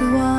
to us.